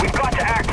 We've got to act.